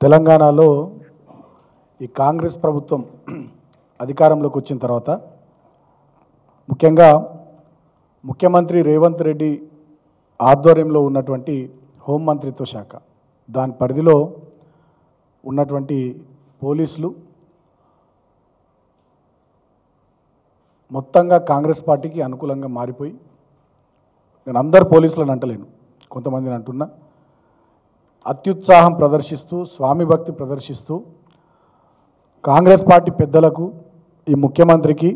తెలంగాణలో ఈ కాంగ్రెస్ ప్రభుత్వం అధికారంలోకి వచ్చిన తర్వాత ముఖ్యంగా ముఖ్యమంత్రి రేవంత్ రెడ్డి ఆధ్వర్యంలో ఉన్నటువంటి హోంమంత్రిత్వ శాఖ దాని పరిధిలో ఉన్నటువంటి పోలీసులు మొత్తంగా కాంగ్రెస్ పార్టీకి అనుకూలంగా మారిపోయి నేను అందరు పోలీసులను అంటలేను కొంతమందిని అంటున్నా. అత్యుత్సాహం ప్రదర్శిస్తూ స్వామి భక్తి ప్రదర్శిస్తూ కాంగ్రెస్ పార్టీ పెద్దలకు ఈ ముఖ్యమంత్రికి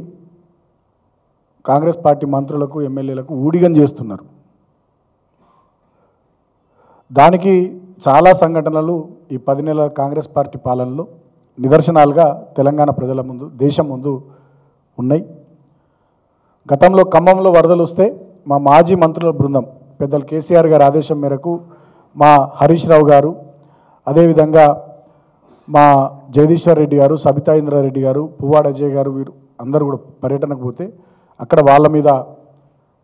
కాంగ్రెస్ పార్టీ మంత్రులకు ఎమ్మెల్యేలకు ఊడిగం చేస్తున్నారు. దానికి చాలా సంఘటనలు ఈ పది నెలల కాంగ్రెస్ పార్టీ పాలనలో నిదర్శనాలుగా తెలంగాణ ప్రజల ముందు దేశం ముందు ఉన్నాయి. గతంలో ఖమ్మంలో వరదలు వస్తే మా మాజీ మంత్రుల బృందం పెద్దలు కేసీఆర్ గారి ఆదేశం మేరకు మా హరీష్ రావు గారు అదేవిధంగా మా జగదీశ్వర్ రెడ్డి గారు సబితా రెడ్డి గారు పువ్వాడ అజయ్ గారు వీరు అందరూ కూడా పర్యటనకు పోతే అక్కడ వాళ్ళ మీద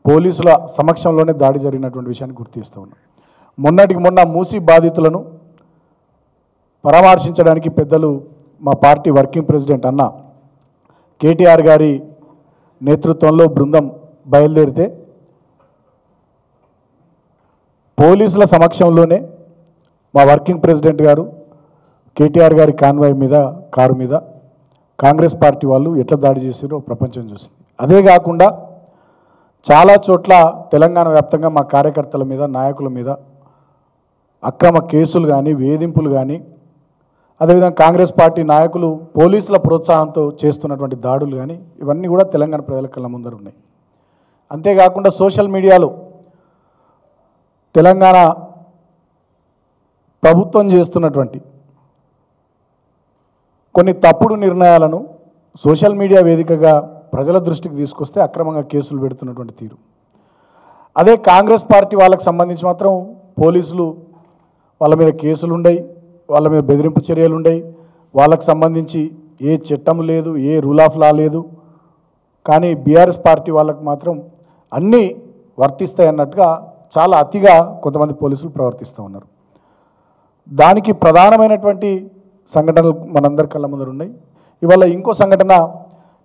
పోలీసుల సమక్షంలోనే దాడి జరిగినటువంటి విషయాన్ని గుర్తిస్తూ ఉన్నాం. మొన్నటికి మొన్న మూసి బాధితులను పరామర్శించడానికి పెద్దలు మా పార్టీ వర్కింగ్ ప్రెసిడెంట్ అన్న కేటీఆర్ గారి నేతృత్వంలో బృందం బయలుదేరితే పోలీసుల సమక్షంలోనే మా వర్కింగ్ ప్రెసిడెంట్ గారు కేటీఆర్ గారి కాన్వాయ్ మీద కారు మీద కాంగ్రెస్ పార్టీ వాళ్ళు ఎట్లా దాడి చేసిరో ప్రపంచం చూసింది. అదే కాకుండా చాలా చోట్ల తెలంగాణ వ్యాప్తంగా మా కార్యకర్తల మీద నాయకుల మీద అక్రమ కేసులు కానీ వేధింపులు కానీ అదేవిధంగా కాంగ్రెస్ పార్టీ నాయకులు పోలీసుల ప్రోత్సాహంతో చేస్తున్నటువంటి దాడులు కానీ ఇవన్నీ కూడా తెలంగాణ ప్రజల కళ్ళ ముందర ఉన్నాయి. అంతేకాకుండా సోషల్ మీడియాలో తెలంగాణ ప్రభుత్వం చేస్తున్నటువంటి కొన్ని తప్పుడు నిర్ణయాలను సోషల్ మీడియా వేదికగా ప్రజల దృష్టికి తీసుకొస్తే అక్రమంగా కేసులు పెడుతున్నటువంటి తీరు. అదే కాంగ్రెస్ పార్టీ వాళ్ళకి సంబంధించి మాత్రం పోలీసులు వాళ్ళ మీద కేసులు ఉండయి వాళ్ళ మీద బెదిరింపు చర్యలు ఉండయి వాళ్ళకు సంబంధించి ఏ చట్టం లేదు ఏ రూల్ ఆఫ్ లా లేదు. కానీ బీఆర్ఎస్ పార్టీ వాళ్ళకు మాత్రం అన్నీ వర్తిస్తాయి అన్నట్టుగా చాలా అతిగా కొంతమంది పోలీసులు ప్రవర్తిస్తూ ఉన్నారు. దానికి ప్రధానమైనటువంటి సంఘటనలు మనందరి కళ్ళ ముందర ఉన్నాయి. ఇవాళ ఇంకో సంఘటన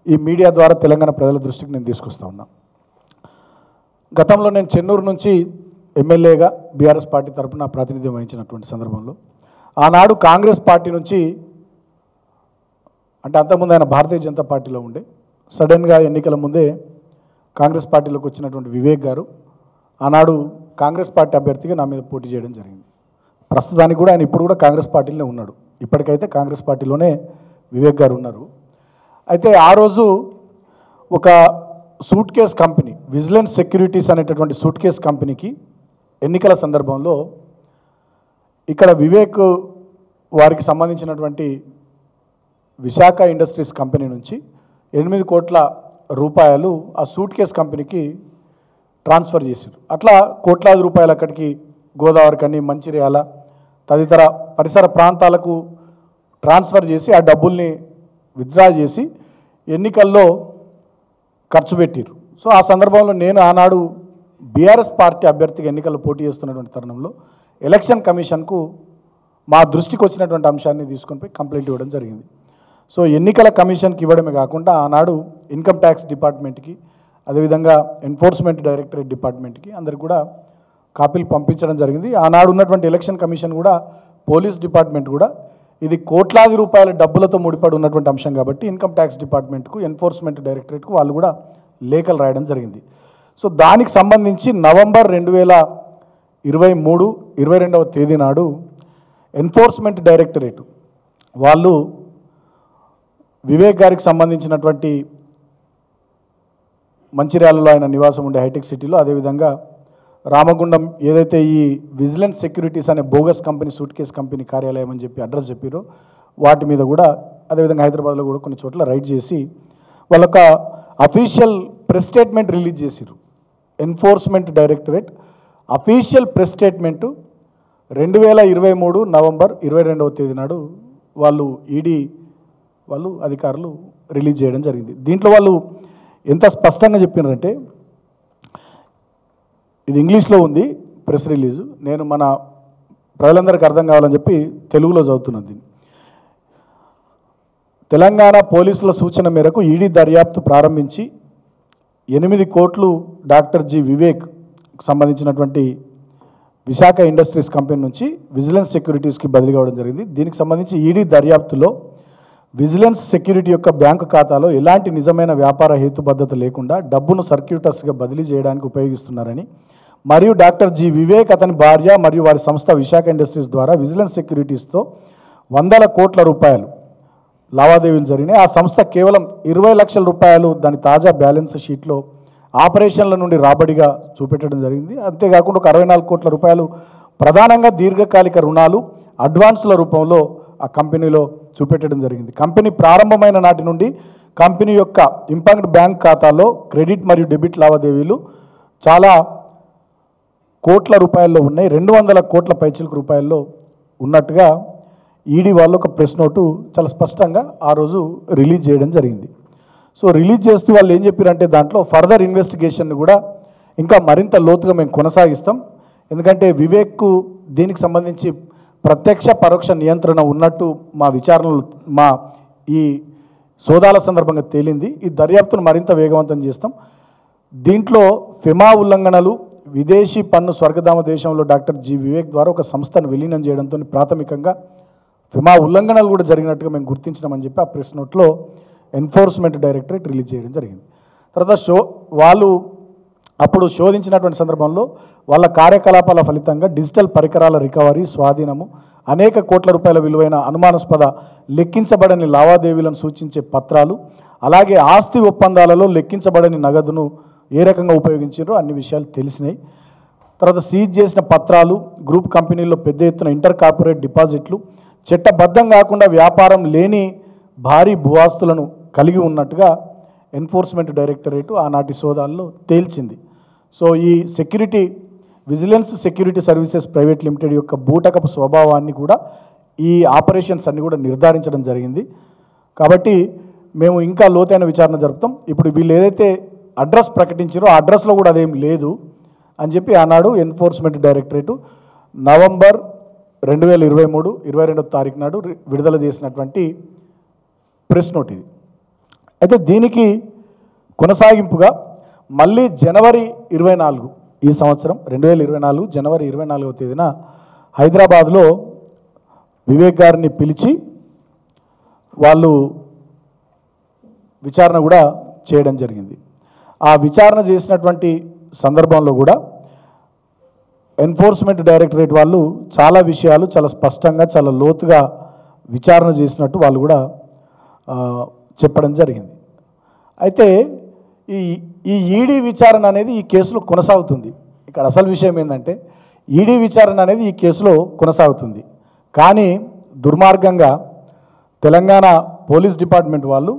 ఈ మీడియా ద్వారా తెలంగాణ ప్రజల దృష్టికి నేను తీసుకొస్తా ఉన్నా. గతంలో నేను చెన్నూరు నుంచి ఎమ్మెల్యేగా బీఆర్ఎస్ పార్టీ తరఫున ప్రాతినిధ్యం వహించినటువంటి సందర్భంలో ఆనాడు కాంగ్రెస్ పార్టీ నుంచి అంటే అంతకుముందు ఆయన భారతీయ జనతా పార్టీలో ఉండే సడన్గా ఎన్నికల ముందే కాంగ్రెస్ పార్టీలోకి వచ్చినటువంటి వివేక్ గారు ఆనాడు కాంగ్రెస్ పార్టీ అభ్యర్థిగా నా మీద పోటీ చేయడం జరిగింది. ప్రస్తుతానికి కూడా ఆయన ఇప్పుడు కూడా కాంగ్రెస్ పార్టీలోనే ఉన్నాడు. ఇప్పటికైతే కాంగ్రెస్ పార్టీలోనే వివేక్ గారు ఉన్నారు. అయితే ఆ రోజు ఒక suitcase company vigilance securities అనేటటువంటి సూట్ కేస్ కంపెనీకి ఎన్నికల సందర్భంలో ఇక్కడ వివేక్ వారికి సంబంధించినటువంటి విశాఖ ఇండస్ట్రీస్ కంపెనీ నుంచి ఎనిమిది కోట్ల రూపాయలు ఆ సూట్ కేస్ కంపెనీకి ట్రాన్స్ఫర్ చేశారు. అట్లా కోట్లాది రూపాయలు అక్కడికి గోదావరి కానీ మంచిర్యాల తదితర పరిసర ప్రాంతాలకు ట్రాన్స్ఫర్ చేసి ఆ డబ్బుల్ని విత్డ్రా చేసి ఎన్నికల్లో ఖర్చు పెట్టారు సో ఆ సందర్భంలో నేను ఆనాడు బీఆర్ఎస్ పార్టీ అభ్యర్థిగా ఎన్నికల్లో పోటీ చేస్తున్నటువంటి తరుణంలో ఎలక్షన్ కమిషన్కు మా దృష్టికి వచ్చినటువంటి అంశాన్ని తీసుకొని పోయి కంప్లైంట్ ఇవ్వడం జరిగింది. సో ఎన్నికల కమిషన్కి ఇవ్వడమే కాకుండా ఆనాడు ఇన్కమ్ ట్యాక్స్ డిపార్ట్మెంట్కి అదేవిధంగా ఎన్ఫోర్స్మెంట్ డైరెక్టరేట్ డిపార్ట్మెంట్కి అందరికి కూడా కాపీలు పంపించడం జరిగింది. ఆనాడు ఉన్నటువంటి ఎలక్షన్ కమిషన్ కూడా పోలీస్ డిపార్ట్మెంట్ కూడా ఇది కోట్లాది రూపాయల డబ్బులతో ముడిపడి ఉన్నటువంటి అంశం కాబట్టి ఇన్కమ్ ట్యాక్స్ డిపార్ట్మెంట్కు ఎన్ఫోర్స్మెంట్ డైరెక్టరేట్కు వాళ్ళు కూడా లేఖలు రాయడం జరిగింది. సో దానికి సంబంధించి నవంబర్ రెండు వేల ఇరవై మూడు ఇరవై రెండవ తేదీ నాడు ఎన్ఫోర్స్మెంట్ డైరెక్టరేట్ వాళ్ళు వివేక్ గారికి సంబంధించినటువంటి మంచిర్యాలలో ఆయన నివాసం ఉండే హైటెక్ సిటీలో. అదేవిధంగా రామగుండం ఏదైతే ఈ విజిలెన్స్ సెక్యూరిటీస్ అనే bogus company suitcase company కార్యాలయం అని చెప్పి అడ్రస్ చెప్పారో వాటి మీద కూడా అదేవిధంగా హైదరాబాద్లో కూడా కొన్ని చోట్ల రైడ్ చేసి వాళ్ళొక అఫీషియల్ ప్రెస్ స్టేట్మెంట్ రిలీజ్ చేసిరు enforcement directorate official press statement రెండు వేల ఇరవై మూడు నవంబర్ ఇరవై రెండవ తేదీ నాడు వాళ్ళు ఈడీ వాళ్ళు అధికారులు రిలీజ్ చేయడం జరిగింది. దీంట్లో వాళ్ళు ఎంత స్పష్టంగా చెప్పినారంటే ఇది ఇంగ్లీష్లో ఉంది ప్రెస్ రిలీజు. నేను మన ప్రజలందరికీ అర్థం కావాలని చెప్పి తెలుగులో చదువుతున్నది దీన్ని. తెలంగాణ పోలీసుల సూచన మేరకు ఈడీ దర్యాప్తు ప్రారంభించి ఎనిమిది కోట్లు డాక్టర్ జి వివేక్ సంబంధించినటువంటి విశాఖ ఇండస్ట్రీస్ కంపెనీ నుంచి విజిలెన్స్ సెక్యూరిటీస్కి బదిలీ కావడం జరిగింది. దీనికి సంబంధించి ఈడీ దర్యాప్తులో విజిలెన్స్ సెక్యూరిటీ యొక్క బ్యాంకు ఖాతాలో ఎలాంటి నిజమైన వ్యాపార హేతుబద్ధత లేకుండా డబ్బును సర్క్యూటర్స్గా బదిలీ చేయడానికి ఉపయోగిస్తున్నారని మరియు డాక్టర్ జి వివేక్ అతని భార్య మరియు వారి సంస్థ విశాఖ ఇండస్ట్రీస్ ద్వారా విజిలెన్స్ సెక్యూరిటీస్తో వందల కోట్ల రూపాయలు లావాదేవీలు జరిగినాయి. ఆ సంస్థ కేవలం ఇరవై లక్షల రూపాయలు దాని తాజా బ్యాలెన్స్ షీట్లో ఆపరేషన్ల నుండి రాబడిగా చూపెట్టడం జరిగింది. అంతేకాకుండా ఒక అరవై నాలుగు కోట్ల రూపాయలు ప్రధానంగా దీర్ఘకాలిక రుణాలు అడ్వాన్సుల రూపంలో ఆ కంపెనీలో చూపెట్టడం జరిగింది. కంపెనీ ప్రారంభమైన నాటి నుండి కంపెనీ యొక్క ఇంపాక్ట్ బ్యాంక్ ఖాతాలో క్రెడిట్ మరియు డెబిట్ లావాదేవీలు చాలా కోట్ల రూపాయల్లో ఉన్నాయి. రెండు వందల కోట్ల పైచిలకు రూపాయల్లో ఉన్నట్టుగా ఈడీ వాళ్ళు ఒక ప్రెస్ నోటు చాలా స్పష్టంగా ఆ రోజు రిలీజ్ చేయడం జరిగింది. సో రిలీజ్ చేస్తూ వాళ్ళు ఏం చెప్పారంటే దాంట్లో ఫర్దర్ ఇన్వెస్టిగేషన్ కూడా ఇంకా మరింత లోతుగా మేము కొనసాగిస్తాం. ఎందుకంటే వివేక్కు దీనికి సంబంధించి ప్రత్యక్ష పరోక్ష నియంత్రణ ఉన్నట్టు మా విచారణలు మా ఈ సోదాల సందర్భంగా తేలింది. ఈ దర్యాప్తును మరింత వేగవంతం చేస్తాం. దీంట్లో ఫిమా ఉల్లంఘనలు విదేశీ పన్ను స్వర్గధామ దేశంలో డాక్టర్ జి. వివేక్ ద్వారా ఒక సంస్థను విలీనం చేయడంతో ప్రాథమికంగా ఫిమా ఉల్లంఘనలు కూడా జరిగినట్టుగా మేము గుర్తించినామని చెప్పి ఆ ప్రెస్ నోట్లో ఎన్ఫోర్స్మెంట్ డైరెక్టరేట్ రిలీజ్ చేయడం జరిగింది. తర్వాత షో వాళ్ళు అప్పుడు శోధించినటువంటి సందర్భంలో వాళ్ళ కార్యకలాపాల ఫలితంగా డిజిటల్ పరికరాల రికవరీ స్వాధీనము అనేక కోట్ల రూపాయల విలువైన అనుమానాస్పద లెక్కించబడని లావాదేవీలను సూచించే పత్రాలు అలాగే ఆస్తి ఒప్పందాలలో లెక్కించబడని నగదును ఏ రకంగా ఉపయోగించారో అన్ని విషయాలు తెలిసినాయి. తర్వాత సీజ్ చేసిన పత్రాలు గ్రూప్ కంపెనీల్లో పెద్ద ఎత్తున ఇంటర్ కార్పొరేట్ డిపాజిట్లు చట్టబద్ధం కాకుండా వ్యాపారం లేని భారీ భూ ఆస్తులను కలిగి ఉన్నట్టుగా ఎన్ఫోర్స్మెంట్ డైరెక్టరేటు ఆనాటి సోదాల్లో తేల్చింది. సో ఈ security vigilance security services private limited యొక్క బూటకపు స్వభావాన్ని కూడా ఈ ఆపరేషన్స్ అన్ని కూడా నిర్ధారించడం జరిగింది. కాబట్టి మేము ఇంకా లోతైన విచారణ జరుపుతాం. ఇప్పుడు వీళ్ళు ఏదైతే అడ్రస్ ప్రకటించారో ఆ అడ్రస్లో కూడా అదేం లేదు అని చెప్పి ఆనాడు ఎన్ఫోర్స్మెంట్ డైరెక్టరేటు నవంబర్ రెండు వేల ఇరవై మూడు ఇరవై రెండవ తారీఖు నాడు విడుదల చేసినటువంటి ప్రెస్ నోట్ ఇది. అయితే దీనికి కొనసాగింపుగా మళ్ళీ జనవరి ఇరవై నాలుగు ఈ సంవత్సరం రెండు వేల ఇరవై నాలుగు జనవరి ఇరవై నాలుగవ తేదీన హైదరాబాద్లో వివేక్ గారిని పిలిచి వాళ్ళు విచారణ కూడా చేయడం జరిగింది. ఆ విచారణ చేసినటువంటి సందర్భంలో కూడా ఎన్ఫోర్స్మెంట్ డైరెక్టరేట్ వాళ్ళు చాలా విషయాలు చాలా స్పష్టంగా చాలా లోతుగా విచారణ చేసినట్టు వాళ్ళు కూడా చెప్పడం జరిగింది. అయితే ఈ ఈ ఈడీ విచారణ అనేది ఈ కేసులో కొనసాగుతుంది. ఇక్కడ అసలు విషయం ఏంటంటే ఈడీ విచారణ అనేది ఈ కేసులో కొనసాగుతుంది. కానీ దుర్మార్గంగా తెలంగాణ పోలీస్ డిపార్ట్మెంట్ వాళ్ళు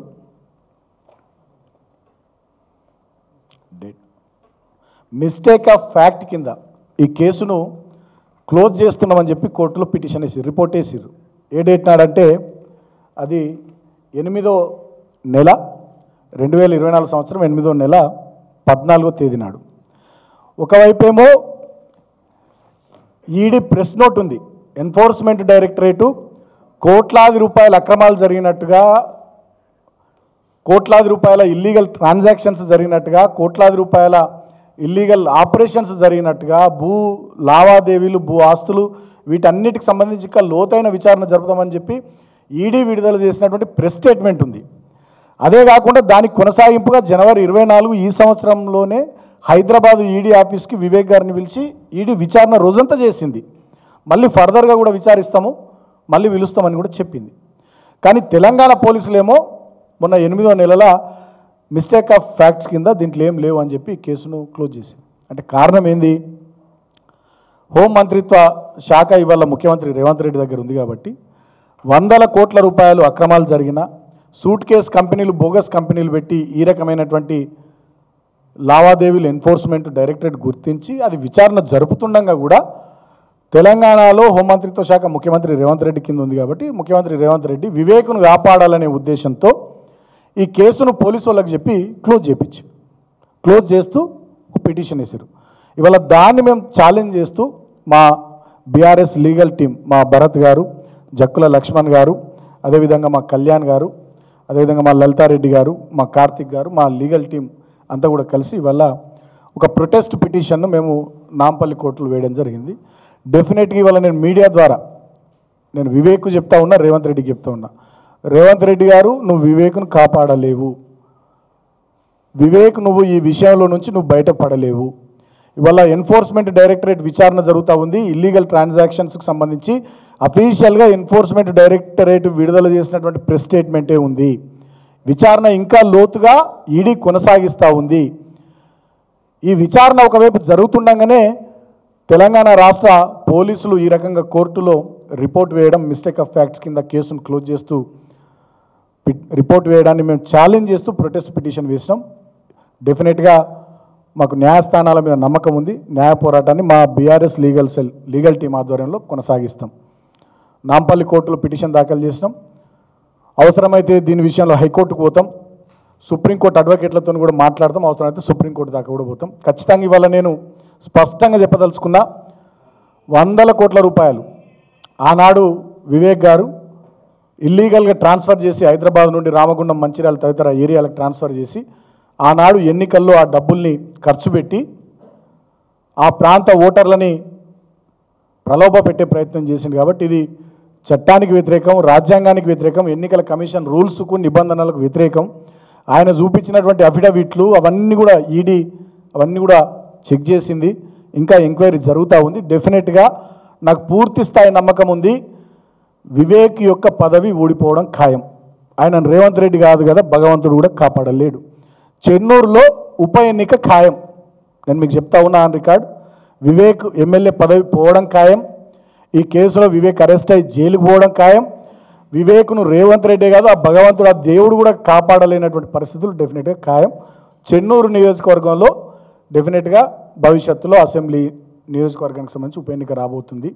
మిస్టేక్ ఆఫ్ ఫ్యాక్ట్ కింద ఈ కేసును క్లోజ్ చేస్తున్నామని చెప్పి కోర్టులో పిటిషన్ వేసి రిపోర్ట్ వేసిర్రు. ఏ డేట్ నాడంటే అది ఎనిమిదో నెల రెండు వేల ఇరవై నాలుగు సంవత్సరం ఎనిమిదో నెల పద్నాలుగో తేదీ నాడు. ఒకవైపేమో ఈడీ ప్రెస్ నోట్ ఉంది. ఎన్ఫోర్స్మెంట్ డైరెక్టరేటు కోట్లాది రూపాయల అక్రమాలు జరిగినట్టుగా కోట్లాది రూపాయల ఇల్లీగల్ ట్రాన్సాక్షన్స్ జరిగినట్టుగా కోట్లాది రూపాయల ఇల్లీగల్ ఆపరేషన్స్ జరిగినట్టుగా భూ లావాదేవీలు భూ ఆస్తులు వీటన్నిటికి సంబంధించి ఇంకా లోతైన విచారణ జరుపుతామని చెప్పి ఈడీ విడుదల చేసినటువంటి ప్రెస్ స్టేట్మెంట్ ఉంది. అదే కాకుండా దానికి కొనసాగింపుగా జనవరి ఇరవై నాలుగు ఈ సంవత్సరంలోనే హైదరాబాదు ఈడీ ఆఫీస్కి వివేక్ గారిని పిలిచి ఈడీ విచారణ రోజంతా చేసింది. మళ్ళీ ఫర్దర్గా కూడా విచారిస్తాము మళ్ళీ పిలుస్తామని కూడా చెప్పింది. కానీ తెలంగాణ పోలీసులేమో మొన్న ఎనిమిదో నెలల మిస్టేక్ ఆఫ్ ఫ్యాక్ట్స్ కింద దీంట్లో ఏం లేవు అని చెప్పి కేసును క్లోజ్ చేసింది. అంటే కారణం ఏంది? హోం మంత్రిత్వ శాఖ ఇవాళ ముఖ్యమంత్రి రేవంత్ రెడ్డి దగ్గర ఉంది కాబట్టి వందల కోట్ల రూపాయలు అక్రమాలు జరిగిన సూట్ కేస్ కంపెనీలు బోగస్ కంపెనీలు పెట్టి ఈ రకమైనటువంటి లావాదేవీలు ఎన్ఫోర్స్మెంట్ డైరెక్టరేట్ గుర్తించి అది విచారణ జరుపుతుండగా కూడా తెలంగాణలో హోంమంత్రిత్వ శాఖ ముఖ్యమంత్రి రేవంత్ రెడ్డి కింద ఉంది కాబట్టి ముఖ్యమంత్రి రేవంత్ రెడ్డి వివేకును కాపాడాలనే ఉద్దేశంతో ఈ కేసును పోలీసు వాళ్ళకి చెప్పి క్లోజ్ చేయించి క్లోజ్ చేస్తూ ఒక పిటిషన్ వేశారు. ఇవాళ దాన్ని మేము ఛాలెంజ్ చేస్తూ మా బీఆర్ఎస్ లీగల్ టీం మా భరత్ గారు జక్కుల లక్ష్మణ్ గారు అదేవిధంగా మా కళ్యాణ్ గారు అదేవిధంగా మా లలితారెడ్డి గారు మా కార్తిక్ గారు మా లీగల్ టీం అంతా కూడా కలిసి ఇవాళ ఒక ప్రొటెస్ట్ పిటిషన్ను మేము నాంపల్లి కోర్టులో వేయడం జరిగింది. డెఫినెట్గా ఇవాళ నేను మీడియా ద్వారా నేను వివేక్ చెప్తా ఉన్నా రేవంత్ రెడ్డికి చెప్తా ఉన్నా. రేవంత్ రెడ్డి గారు నువ్వు వివేక్ను కాపాడలేవు. వివేక్ నువ్వు ఈ విషయంలో నుంచి నువ్వు బయటపడలేవు. ఇవాళ ఎన్ఫోర్స్మెంట్ డైరెక్టరేట్ విచారణ జరుగుతూ ఉంది. ఇల్లీగల్ ట్రాన్సాక్షన్స్కి సంబంధించి అఫీషియల్గా ఎన్ఫోర్స్మెంట్ డైరెక్టరేట్ విడుదల చేసినటువంటి ప్రెస్ స్టేట్మెంటే ఉంది. విచారణ ఇంకా లోతుగా ఈడీ కొనసాగిస్తూ ఉంది. ఈ విచారణ ఒకవైపు జరుగుతుండగానే తెలంగాణ రాష్ట్ర పోలీసులు ఈ రకంగా కోర్టులో రిపోర్ట్ వేయడం మిస్టేక్ ఆఫ్ ఫ్యాక్ట్స్ కింద కేసును క్లోజ్ చేస్తూ రిపోర్ట్ వేయడాన్ని మేము ఛాలెంజ్ చేస్తూ ప్రొటెస్ట్ పిటిషన్ వేసినాం. డెఫినెట్గా మాకు న్యాయస్థానాల మీద నమ్మకం ఉంది. న్యాయ పోరాటాన్ని మా BRS legal cell legal team ఆధ్వర్యంలో కొనసాగిస్తాం. నాంపల్లి కోర్టులో పిటిషన్ దాఖలు చేసినాం. అవసరమైతే దీని విషయంలో హైకోర్టుకు పోతాం. సుప్రీంకోర్టు అడ్వకేట్లతో కూడా మాట్లాడతాం. అవసరమైతే సుప్రీంకోర్టు దాకా కూడా పోతాం. ఖచ్చితంగా ఇవాళ నేను స్పష్టంగా చెప్పదలుచుకున్న వందల కోట్ల రూపాయలు ఆనాడు వివేక్ గారు ఇల్లీగల్గా ట్రాన్స్ఫర్ చేసి హైదరాబాద్ నుండి రామగుండం మంచిర్యాల తదితర ఏరియాలకు ట్రాన్స్ఫర్ చేసి ఆనాడు ఎన్నికల్లో ఆ డబ్బుల్ని ఖర్చు పెట్టి ఆ ప్రాంత ఓటర్లని ప్రలోభ పెట్టే ప్రయత్నం చేసింది కాబట్టి ఇది చట్టానికి వ్యతిరేకం రాజ్యాంగానికి వ్యతిరేకం ఎన్నికల కమిషన్ రూల్స్కు నిబంధనలకు వ్యతిరేకం. ఆయన చూపించినటువంటి అఫిడవిట్లు అవన్నీ కూడా ఈడీ అవన్నీ కూడా చెక్ చేసింది. ఇంకా ఎంక్వైరీ జరుగుతూ ఉంది. డెఫినెట్గా నాకు పూర్తి స్థాయి నమ్మకం ఉంది. వివేక్ యొక్క పదవి ఊడిపోవడం ఖాయం. ఆయన రేవంత్ రెడ్డి కాదు కదా భగవంతుడు కూడా కాపాడలేడు. చెన్నూరులో ఉప ఎన్నిక ఖాయం. నేను మీకు చెప్తా ఉన్నా ఆన్ రికార్డ్. వివేక్ ఎమ్మెల్యే పదవి పోవడం ఖాయం. ఈ కేసులో వివేక్ అరెస్ట్ అయ్యి జైలుకు పోవడం ఖాయం. వివేక్ను రేవంత్ రెడ్డి కాదు ఆ భగవంతుడు ఆ దేవుడు కూడా కాపాడలేనటువంటి పరిస్థితులు డెఫినెట్గా ఖాయం. చెన్నూరు నియోజకవర్గంలో డెఫినెట్గా భవిష్యత్తులో అసెంబ్లీ నియోజకవర్గానికి సంబంధించి ఉప ఎన్నిక రాబోతుంది.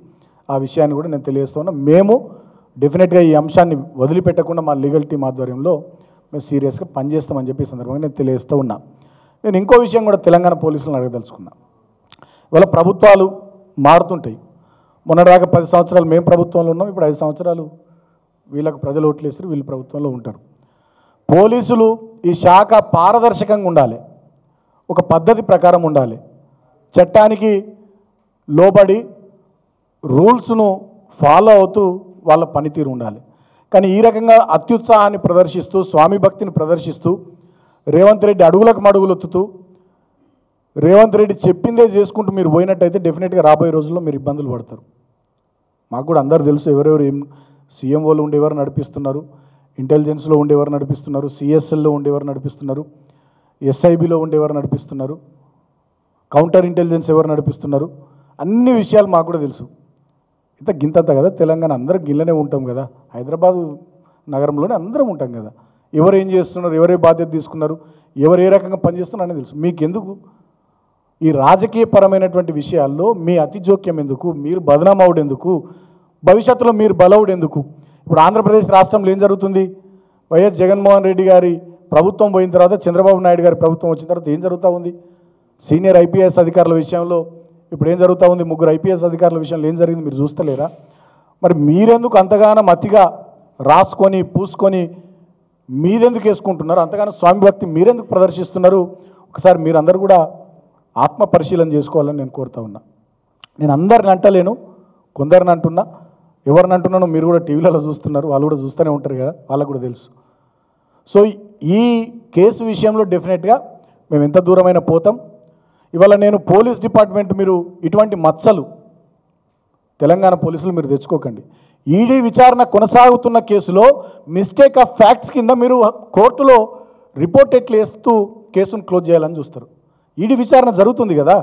ఆ విషయాన్ని కూడా నేను తెలియజేస్తూ ఉన్నా. మేము డెఫినెట్గా ఈ అంశాన్ని వదిలిపెట్టకుండా మా లీగల్ టీం ఆధ్వర్యంలో మేము సీరియస్గా పనిచేస్తామని చెప్పి సందర్భంగా నేను తెలియజేస్తూ ఉన్నా. నేను ఇంకో విషయం కూడా తెలంగాణ పోలీసులను అడగదలుచుకున్నా. ఇవాళ ప్రభుత్వాలు మారుతుంటాయి. మొన్నటిదాకా పది సంవత్సరాలు మేము ప్రభుత్వంలో ఉన్నాం ఇప్పుడు ఐదు సంవత్సరాలు వీళ్ళకు ప్రజలు ఓట్లేసి వీళ్ళు ప్రభుత్వంలో ఉంటారు. పోలీసులు ఈ శాఖ పారదర్శకంగా ఉండాలి. ఒక పద్ధతి ప్రకారం ఉండాలి. చట్టానికి లోబడి రూల్స్ను ఫాలో అవుతూ వాళ్ళ పనితీరు ఉండాలి. కానీ ఈ రకంగా అత్యుత్సాహాన్ని ప్రదర్శిస్తూ స్వామి భక్తిని ప్రదర్శిస్తూ రేవంత్ రెడ్డి అడుగులకు మడుగులొత్తుతూ రేవంత్ రెడ్డి చెప్పిందే చేసుకుంటూ మీరు పోయినట్టయితే డెఫినెట్గా రాబోయే రోజుల్లో మీరు ఇబ్బందులు పడతారు. మాకు కూడా అందరు తెలుసు ఎవరెవరు ఏం సీఎంఓలు ఉండేవారు నడిపిస్తున్నారు ఇంటెలిజెన్స్లో ఉండేవారు నడిపిస్తున్నారు సిఎస్ఎల్లో ఉండేవారు నడిపిస్తున్నారు ఎస్ఐబిలో ఉండేవారు నడిపిస్తున్నారు కౌంటర్ ఇంటెలిజెన్స్ ఎవరు నడిపిస్తున్నారు అన్ని విషయాలు మాకు కూడా తెలుసు. ఇంత గింతంత కదా తెలంగాణ అందరం గిల్లనే ఉంటాం కదా హైదరాబాదు నగరంలోనే అందరం ఉంటాం కదా ఎవరు ఏం చేస్తున్నారు ఎవరే బాధ్యత తీసుకున్నారు ఎవరు ఏ రకంగా పనిచేస్తున్నారు అనేది తెలుసు. మీకు ఎందుకు ఈ రాజకీయపరమైనటువంటి విషయాల్లో మీ అతి జోక్యం ఎందుకు? మీరు బదనామవుడు ఎందుకు భవిష్యత్తులో మీరు బలవుడు ఎందుకు ఇప్పుడు ఆంధ్రప్రదేశ్ రాష్ట్రంలో ఏం జరుగుతుంది? వైఎస్ జగన్మోహన్ రెడ్డి గారి ప్రభుత్వం పోయిన తర్వాత చంద్రబాబు నాయుడు గారి ప్రభుత్వం వచ్చిన తర్వాత ఏం జరుగుతూ ఉంది? సీనియర్ ఐపీఎస్ అధికారుల విషయంలో ఇప్పుడు ఏం జరుగుతూ ఉంది? ముగ్గురు ఐపీఎస్ అధికారుల విషయంలో ఏం జరిగింది? మీరు చూస్తలేరా? మరి మీరెందుకు అంతగానం అతిగా రాసుకొని పూసుకొని మీరెందుకు వేసుకుంటున్నారు? అంతగానో స్వామి భక్తి మీరెందుకు ప్రదర్శిస్తున్నారు? ఒకసారి మీరందరూ కూడా ఆత్మ పరిశీలన చేసుకోవాలని నేను కోరుతా ఉన్నా. నేను అందరిని అంటలేను కొందరిని అంటున్నా ఎవరిని అంటున్నానో మీరు కూడా టీవీలలో చూస్తున్నారు వాళ్ళు కూడా చూస్తూనే ఉంటారు కదా వాళ్ళకు కూడా తెలుసు. సో ఈ కేసు విషయంలో డెఫినెట్గా మేము ఎంత దూరమైన పోతాం. ఇవాళ నేను పోలీస్ డిపార్ట్మెంట్ మీరు ఇటువంటి మచ్చలు తెలంగాణ పోలీసులు మీరు తెచ్చుకోకండి. ఈడీ విచారణ కొనసాగుతున్న కేసులో మిస్టేక్ ఆఫ్ ఫ్యాక్ట్స్ కింద మీరు కోర్టులో రిపోర్ట్ ఎట్లు వేస్తూ కేసును క్లోజ్ చేయాలని చూస్తారు. ఈడీ విచారణ జరుగుతుంది కదా.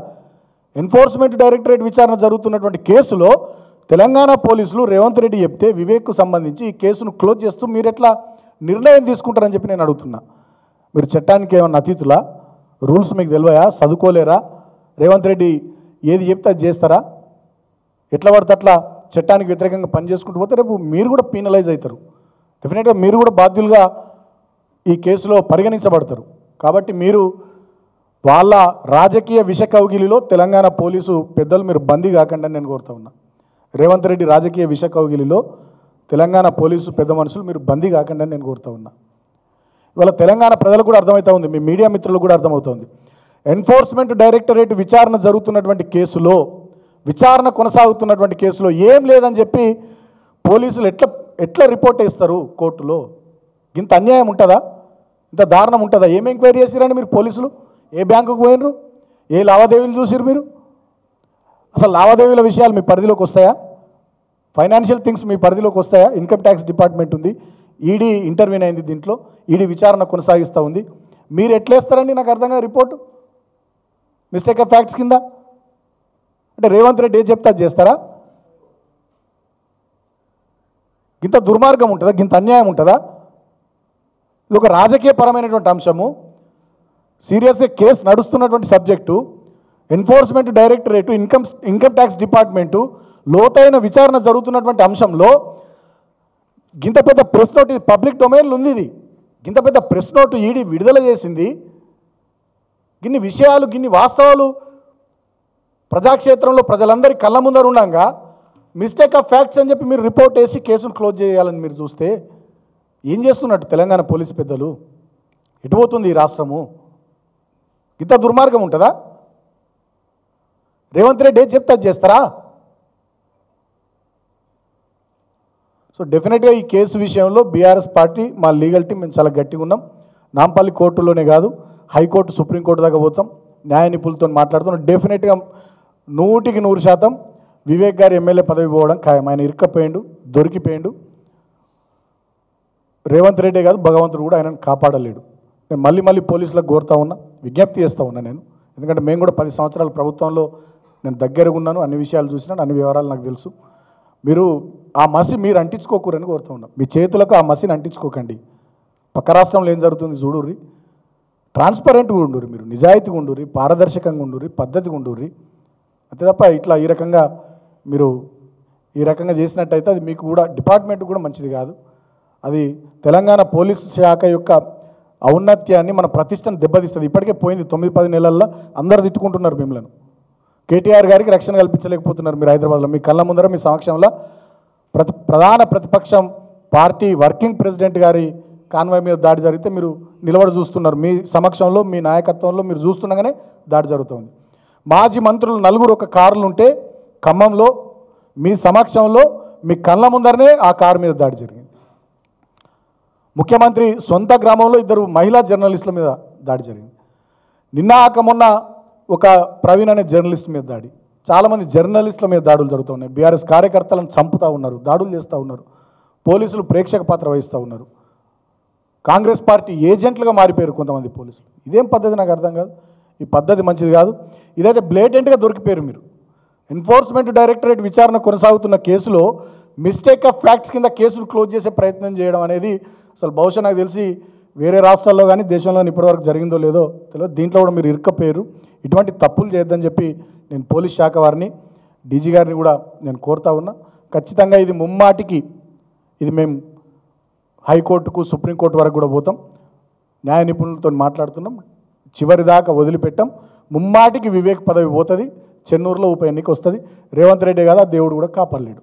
ఎన్ఫోర్స్మెంట్ డైరెక్టరేట్ విచారణ జరుగుతున్నటువంటి కేసులో తెలంగాణ పోలీసులు రేవంత్ రెడ్డి చెప్తే వివేక్కు సంబంధించి ఈ కేసును క్లోజ్ చేస్తూ మీరు ఎట్లా నిర్ణయం తీసుకుంటారని చెప్పి నేను అడుగుతున్నా. మీరు చట్టానికి ఏమన్నా అతీతులా? రూల్స్ మీకు తెలివయా? చదువుకోలేరా? రేవంత్ రెడ్డి ఏది చెప్తే అది చేస్తారా? ఎట్లా పడితే అట్లా చట్టానికి వ్యతిరేకంగా పనిచేసుకుంటూ పోతే రేపు మీరు కూడా పీనలైజ్ అవుతారు. డెఫినెట్గా మీరు కూడా బాధ్యులుగా ఈ కేసులో పరిగణించబడతారు. కాబట్టి మీరు వాళ్ళ రాజకీయ విష కౌగిలిలో తెలంగాణ పోలీసు పెద్దలు మీరు బందీ కాకుండా నేను కోరుతా ఉన్నా. రేవంత్ రెడ్డి రాజకీయ విష కౌగిలిలో తెలంగాణ పోలీసు పెద్ద మనుషులు మీరు బందీ కాకుండా నేను కోరుతా ఉన్నా. ఇవాళ తెలంగాణ ప్రజలు కూడా అర్థమవుతా ఉంది మీ మీడియా మిత్రులు కూడా అర్థమవుతుంది ఎన్ఫోర్స్మెంట్ డైరెక్టరేట్ విచారణ జరుగుతున్నటువంటి కేసులో విచారణ కొనసాగుతున్నటువంటి కేసులో ఏం లేదని చెప్పి పోలీసులు ఎట్లా ఎట్లా రిపోర్ట్ ఇస్తారు కోర్టులో? ఇంత అన్యాయం ఉంటుందా? ఇంత దారుణం ఉంటుందా? ఏం ఎంక్వైరీ చేసిరని మీరు పోలీసులు? ఏ బ్యాంకుకు పోయినరు? ఏ లావాదేవీలు చూసిరు మీరు? అసలు లావాదేవీల విషయాలు మీ పరిధిలోకి వస్తాయా? ఫైనాన్షియల్ థింగ్స్ మీ పరిధిలోకి వస్తాయా? ఇన్కమ్ ట్యాక్స్ డిపార్ట్మెంట్ ఉంది. ఈడీ ఇంటర్వ్యూన్ అయింది దీంట్లో. ఈడీ విచారణ కొనసాగిస్తూ ఉంది. మీరు ఎట్లేస్తారండి నాకు అర్థంగా రిపోర్టు? మిస్టేక్ ఆఫ్ ఫ్యాక్ట్స్ కింద? అంటే రేవంత్ రెడ్డి ఏ చెప్తా చేస్తారా? ఇంత దుర్మార్గం ఉంటుందా? ఇంత అన్యాయం ఉంటుందా? ఇది ఒక రాజకీయపరమైనటువంటి అంశము. సీరియస్గా కేసు నడుస్తున్నటువంటి subject enforcement directorate income income tax department లోతైన విచారణ జరుగుతున్నటువంటి అంశంలో గింత పెద్ద ప్రెస్ నోట్ ఇది పబ్లిక్ డొమైన్లు ఉంది ఇది. గింత పెద్ద ప్రెస్ నోటు ఈడీ విడుదల చేసింది. గిన్ని విషయాలు గిన్ని వాస్తవాలు ప్రజాక్షేత్రంలో ప్రజలందరి కళ్ళ ముందర ఉండగా మిస్టేక్ ఆఫ్ ఫ్యాక్ట్స్ అని చెప్పి మీరు రిపోర్ట్ వేసి కేసును క్లోజ్ చేయాలని మీరు చూస్తే ఏం చేస్తున్నట్టు తెలంగాణ పోలీసు పెద్దలు? ఎటుపోతుంది ఈ రాష్ట్రము? ఇంత దుర్మార్గం ఉంటుందా? రేవంత్ రెడ్డి ఏం చెప్తే అది చేస్తారా? సో డెఫినెట్గా ఈ కేసు విషయంలో బీఆర్ఎస్ పార్టీ మా లీగల్ టీం మేము చాలా గట్టిగా ఉన్నాం. నాంపల్లి కోర్టులోనే కాదు హైకోర్టు సుప్రీంకోర్టు దాకా పోతాం. న్యాయ నిపుణులతో మాట్లాడుతున్నాం. డెఫినెట్గా నూటికి నూరు శాతం వివేక్ గారి ఎమ్మెల్యే పదవి పోవడం ఖాయం. ఆయన ఇరుక్కపోయిండు దొరికిపోయిండు. రేవంత్ రెడ్డి కాదు భగవంతుడు కూడా ఆయనను కాపాడలేడు. నేను మళ్ళీ మళ్ళీ పోలీసులకు కోరుతా ఉన్నా. విజ్ఞప్తి చేస్తూ ఉన్నాను నేను. ఎందుకంటే మేము కూడా పది సంవత్సరాల ప్రభుత్వంలో నేను దగ్గరగా ఉన్నాను. అన్ని విషయాలు చూసినాను అన్ని వివరాలు నాకు తెలుసు. మీరు ఆ మసి మీరు అంటించుకోకూరని కోరుతూ ఉన్నాం. మీ చేతులకు ఆ మసిని అంటించుకోకండి. పక్క రాష్ట్రంలో ఏం జరుగుతుంది చూడుర్రి. ట్రాన్స్పరెంట్గా ఉండుర్రి మీరు. నిజాయితీగా ఉండుర్రి. పారదర్శకంగా ఉండుర్రి. పద్ధతిగా ఉండుర్రి. అంతే తప్ప ఇట్లా ఈ రకంగా మీరు ఈ రకంగా చేసినట్టయితే అది మీకు కూడా డిపార్ట్మెంట్ కూడా మంచిది కాదు. అది తెలంగాణ పోలీసు శాఖ యొక్క ఔన్నత్యాన్ని మన ప్రతిష్టను దెబ్బతీస్తుంది. ఇప్పటికే పోయింది తొమ్మిది పది నెలల్లో అందరు తిట్టుకుంటున్నారు మిమ్మల్ని. కేటీఆర్ గారికి రక్షణ కల్పించలేకపోతున్నారు మీరు హైదరాబాద్లో. మీ కళ్ళ ముందర మీ సమక్షంలో ప్రతి ప్రధాన ప్రతిపక్షం పార్టీ వర్కింగ్ ప్రెసిడెంట్ గారి కాన్వాయ్ మీద దాడి జరిగితే మీరు నిలబడి చూస్తున్నారు. మీ సమక్షంలో మీ నాయకత్వంలో మీరు చూస్తుండగానే దాడి జరుగుతుంది. మాజీ మంత్రులు నలుగురు ఒక కారులు ఉంటే ఖమ్మంలో మీ సమక్షంలో మీ కళ్ళ ముందరనే ఆ కారు మీద దాడి జరిగింది. ముఖ్యమంత్రి సొంత గ్రామంలో ఇద్దరు మహిళా జర్నలిస్టుల మీద దాడి జరిగింది. నిన్న ఆక మొన్న ఒక ప్రవీణ్ అనే జర్నలిస్ట్ మీద దాడి. చాలామంది జర్నలిస్టుల మీద దాడులు జరుగుతున్నాయి బీఆర్ఎస్ కార్యకర్తలను చంపుతూ ఉన్నారు దాడులు చేస్తూ ఉన్నారు పోలీసులు ప్రేక్షక పాత్ర వహిస్తూ ఉన్నారు. కాంగ్రెస్ పార్టీ ఏజెంట్లుగా మారిపోయారు కొంతమంది పోలీసులు. ఇదేం పద్ధతి నాకు అర్థం కాదు. ఈ పద్ధతి మంచిది కాదు. ఇదైతే బ్లేటెంట్గా దొరికిపోయారు మీరు. ఎన్ఫోర్స్మెంట్ డైరెక్టరేట్ విచారణ కొనసాగుతున్న కేసులో మిస్టేక్ ఆఫ్ ఫ్యాక్ట్స్ కింద కేసులు క్లోజ్ చేసే ప్రయత్నం చేయడం అనేది అసలు బహుశా నాకు తెలిసి వేరే రాష్ట్రాల్లో కానీ దేశంలో ఇప్పటివరకు జరిగిందో లేదో తెలియదు. దీంట్లో కూడా మీరు ఇరుక్కపోయారు. ఇటువంటి తప్పులు చేయొద్దని చెప్పి నేను పోలీస్ శాఖ వారిని డీజీ గారిని కూడా నేను కోరుతా ఉన్నా. ఖచ్చితంగా ఇది ముమ్మాటికి ఇది మేము హైకోర్టుకు సుప్రీంకోర్టు వరకు కూడా పోతాం. న్యాయ నిపుణులతో మాట్లాడుతున్నాం. చివరిదాకా వదిలిపెట్టాం. ముమ్మాటికి వివేక్ పదవి పోతుంది. చెన్నూరులో ఉప ఎన్నిక వస్తుంది. రేవంత్ రెడ్డి కదా దేవుడు కూడా కాపాడలేడు.